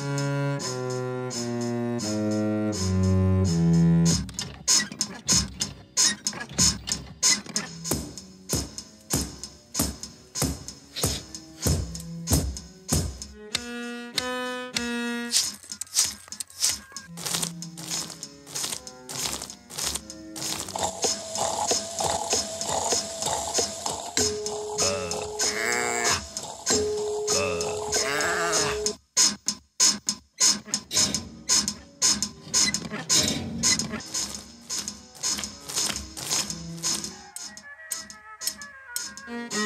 Música Hey!